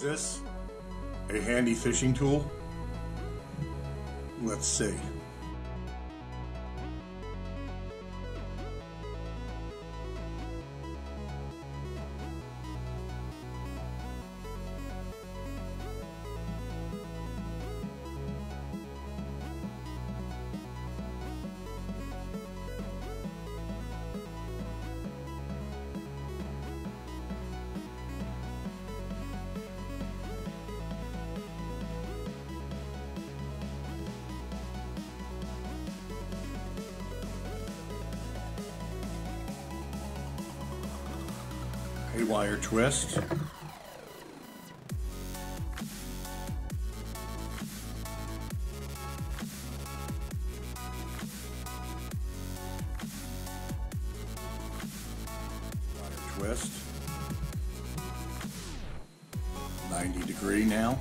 this a handy fishing tool? Let's see. Haywire twist. Wire twist. 90 degree now.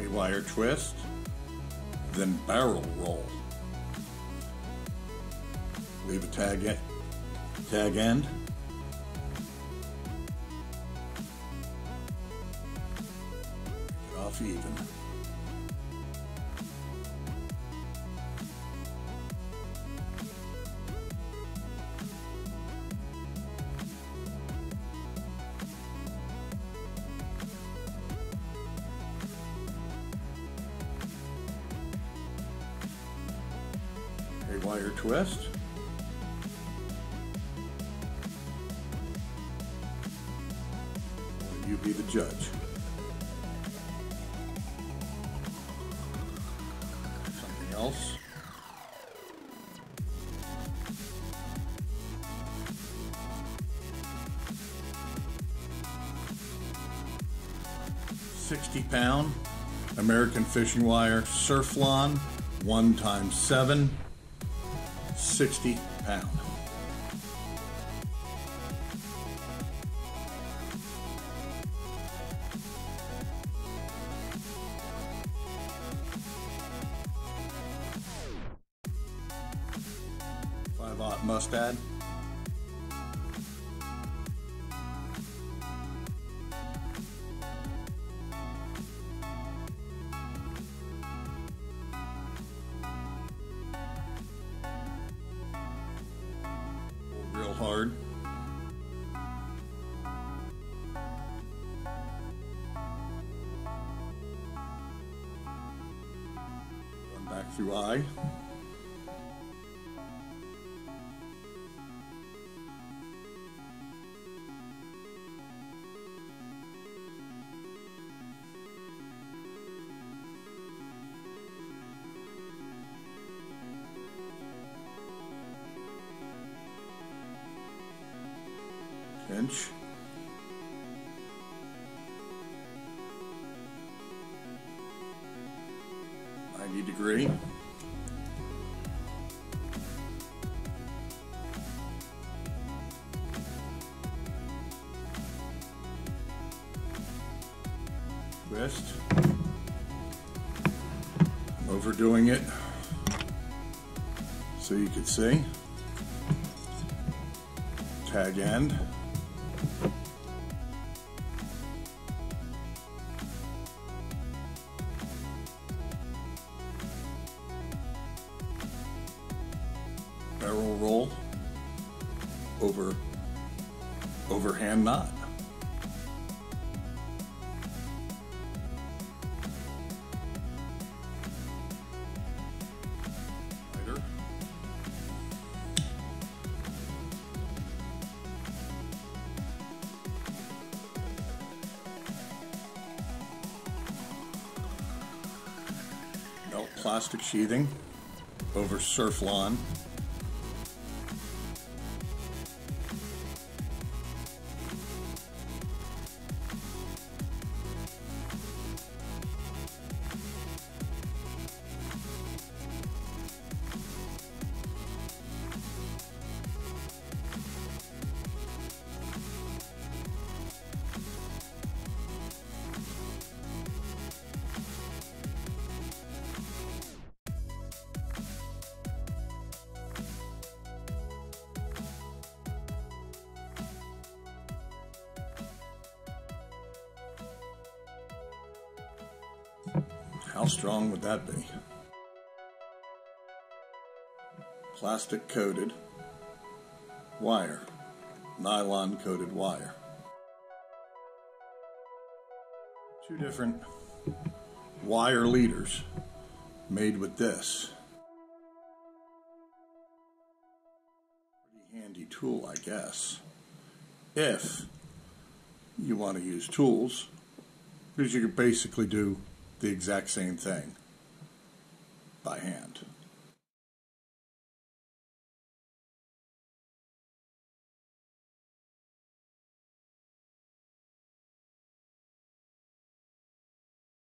Haywire twist, then barrel roll. Leave a tag, e- tag end. Get off even. Haywire twist. You be the judge. Something else? Sixty pound American fishing wire Surflon, one times seven. 60 pound. Five aught mustad. through eye. Inch. 90 degree. Wrist. Overdoing it so you can see. Tag end. Barrel roll over overhand knot. Lighter. Plastic sheathing over Surflon. Strong would that be? Plastic coated wire, nylon coated wire. Two different wire leaders made with this. Pretty handy tool, I guess. If you want to use tools, because you can basically do the exact same thing by hand.